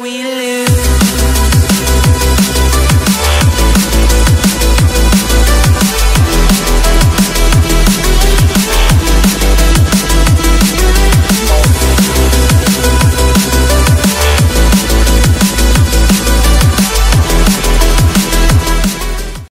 we live.